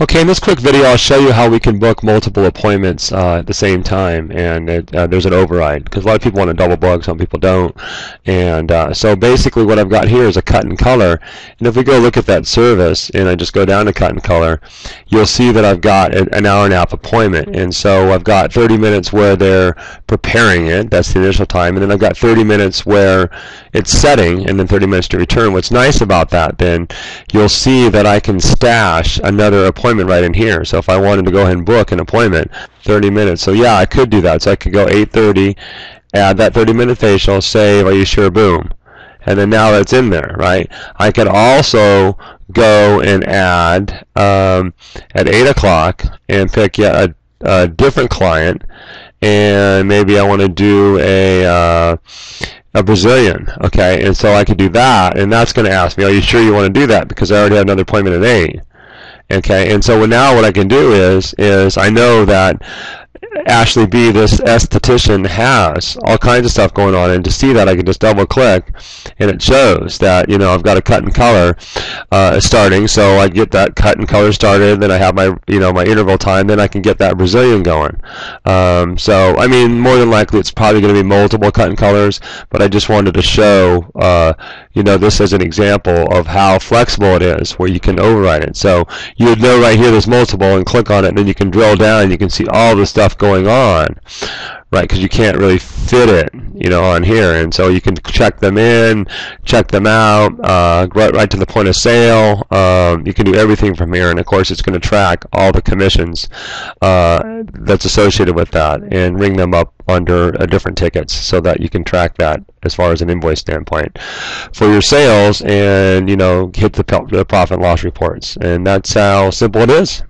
Okay, in this quick video I'll show you how we can book multiple appointments uh, at the same time and it, uh, there's an override because a lot of people want to double book, some people don't and uh, so basically what I've got here is a cut and color and if we go look at that service and I just go down to cut and color you'll see that I've got an hour and a half appointment and so I've got 30 minutes where they're preparing it, that's the initial time and then I've got 30 minutes where it's setting and then 30 minutes to return. What's nice about that then you'll see that I can stash another appointment appointment right in here. So if I wanted to go ahead and book an appointment, 30 minutes. So yeah, I could do that. So I could go 8:30, add that 30 minute facial, save, are you sure, boom. And then now that's in there, right? I could also go and add um, at 8 o'clock and pick yeah, a, a different client and maybe I want to do a uh, a Brazilian, okay, and so I could do that, and that's going to ask me, are you sure you want to do that? Because I already have another appointment at 8. Okay, and so now what I can do is is I know that Ashley B, this esthetician, has all kinds of stuff going on, and to see that, I can just double click, and it shows that you know I've got a cut and color uh, starting. So I get that cut and color started, then I have my you know my interval time, then I can get that Brazilian going. Um, so I mean, more than likely, it's probably going to be multiple cut and colors, but I just wanted to show uh, you know this as an example of how flexible it is, where you can override it. So you would know right here there's multiple, and click on it, and then you can drill down, and you can see all the stuff going on right because you can't really fit it you know on here. And so you can check them in check them out uh, right, right to the point of sale. Um, you can do everything from here. And of course it's going to track all the commissions uh, that's associated with that and ring them up under a different tickets so that you can track that as far as an invoice standpoint for your sales and you know hit the, the profit loss reports. And that's how simple it is